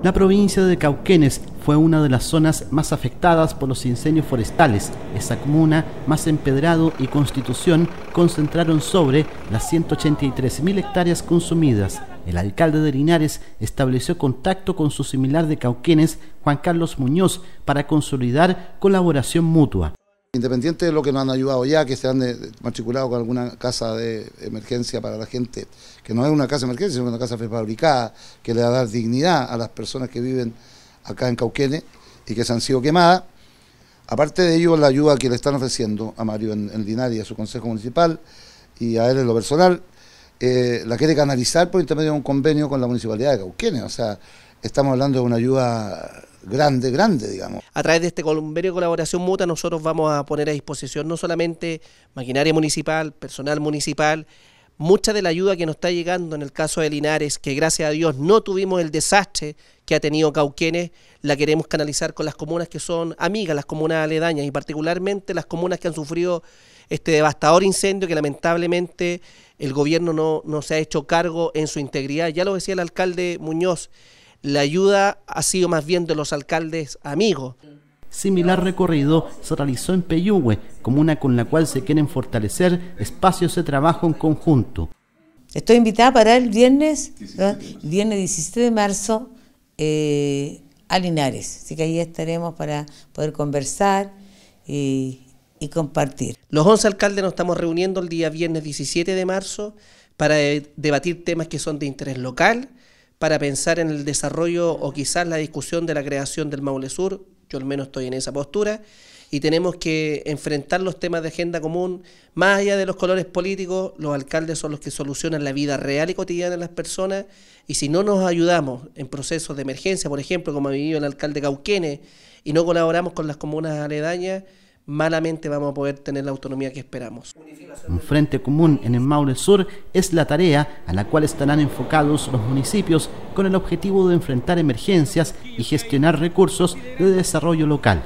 La provincia de Cauquenes fue una de las zonas más afectadas por los incendios forestales. Esa comuna, más empedrado y constitución, concentraron sobre las 183.000 hectáreas consumidas. El alcalde de Linares estableció contacto con su similar de Cauquenes, Juan Carlos Muñoz, para consolidar colaboración mutua. Independiente de lo que nos han ayudado ya, que se han matriculado con alguna casa de emergencia para la gente, que no es una casa de emergencia, sino una casa prefabricada, que le va a dar dignidad a las personas que viven acá en Cauquenes y que se han sido quemadas. Aparte de ello, la ayuda que le están ofreciendo a Mario en, en y a su consejo municipal y a él en lo personal, eh, la quiere canalizar por intermedio de un convenio con la municipalidad de Cauquenes. O sea, estamos hablando de una ayuda grande, grande, digamos. A través de este convenio de colaboración mutua nosotros vamos a poner a disposición no solamente maquinaria municipal, personal municipal, mucha de la ayuda que nos está llegando en el caso de Linares, que gracias a Dios no tuvimos el desastre que ha tenido Cauquenes, la queremos canalizar con las comunas que son amigas, las comunas aledañas y particularmente las comunas que han sufrido este devastador incendio que lamentablemente el gobierno no, no se ha hecho cargo en su integridad. Ya lo decía el alcalde Muñoz, la ayuda ha sido más bien de los alcaldes amigos. Similar recorrido se realizó en Peyúgue, comuna con la cual se quieren fortalecer espacios de trabajo en conjunto. Estoy invitada para el viernes, viernes 17 de marzo, eh, a Linares. Así que ahí estaremos para poder conversar y, y compartir. Los 11 alcaldes nos estamos reuniendo el día viernes 17 de marzo para debatir temas que son de interés local, para pensar en el desarrollo o quizás la discusión de la creación del Maule Sur. Yo al menos estoy en esa postura. Y tenemos que enfrentar los temas de agenda común. Más allá de los colores políticos, los alcaldes son los que solucionan la vida real y cotidiana de las personas. Y si no nos ayudamos en procesos de emergencia, por ejemplo, como ha vivido el alcalde Cauquene, y no colaboramos con las comunas aledañas, malamente vamos a poder tener la autonomía que esperamos. Un frente común en el Maule Sur es la tarea a la cual estarán enfocados los municipios con el objetivo de enfrentar emergencias y gestionar recursos de desarrollo local.